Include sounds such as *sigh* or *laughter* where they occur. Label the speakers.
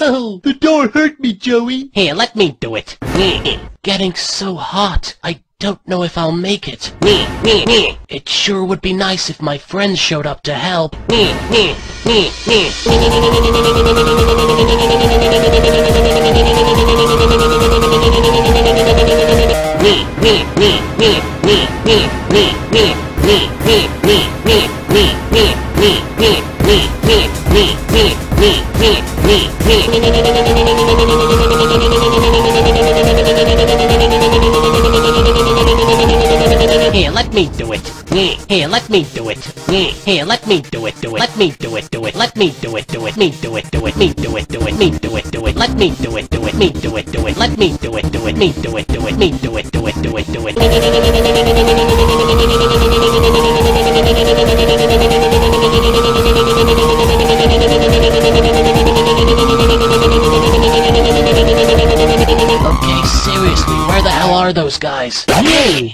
Speaker 1: No! *laughs* The door hurt me, Joey.
Speaker 2: Here, let me do it. Getting so hot. I don't know if I'll make it. It sure would be nice if my friends showed up to help. Here, let me do it. Here, let me do it. Here, let me do it. Do it. Let me do it. Do it. Let me do it. Do it. Me do it. Do it. Me do it. Do it. Me do it. Do it. Let me do it. Do it. Me do it. Do it. Let me do it. Do it. Me do it. Do it. Me do it. Do it. Do it. Do it. Okay, seriously, where the hell are those guys? Hey!